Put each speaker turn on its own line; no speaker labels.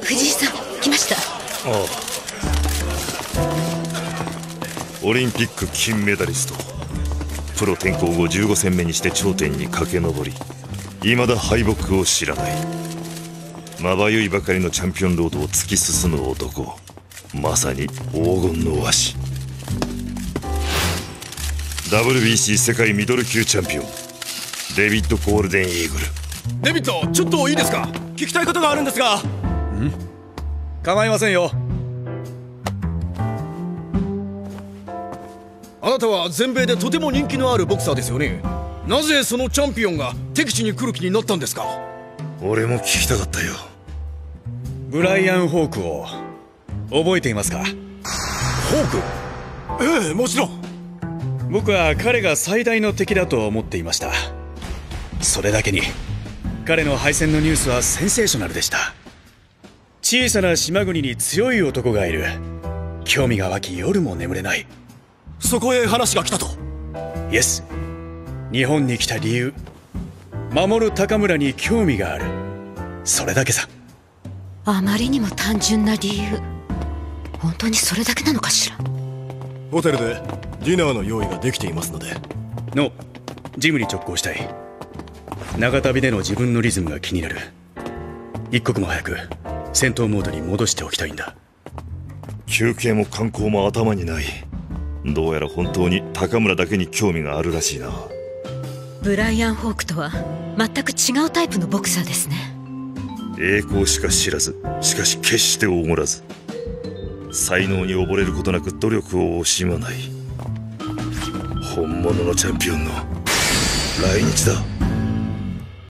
藤井さん来ました。
ああ。オリンピック金メダリスト。プロ転向後15戦目にして頂点に駆け上り。未だ敗北を知らない。まばゆいばかりのチャンピオンロードを突き進む男。まさに黄金の和紙。WBC 世界ミドル級チャンピオン。デビッド・ゴールデンイーグル。
デビッドちょっといいですか？聞きたいことがあるんですがん構いませんよ。あなたは全米でとても人気のあるボクサーですよね。なぜそのチャンピオンが敵地に来る気になったんですか？
俺も聞きたかったよ。
ブライアン・ホークを覚えていますか？ホーク？ええもちろん。僕は彼が最大の敵だと思っていました。それだけに彼の敗戦のニュースはセンセーショナルでした小さな島国に強い男がいる。興味が湧き夜も眠れない。そこへ話が来たと。イエス日本に来た理由。守る高村に興味がある。それだけさ。
あまりにも単純な理由。本当にそれだけなのかしら？
ホテルでディナーの用意ができていますので。
のジムに直行したい。長旅での自分のリズムが気になる。一刻も早く戦闘モードに戻しておきたいんだ。
休憩も観光も頭にない。どうやら本当に高村だけに興味があるらしいな。
ブライアン・ホークとは全く違うタイプのボクサーですね。
栄光しか知らず。しかし決しておごらず。才能に溺れることなく努力を惜しまない。本物のチャンピオンの来日だ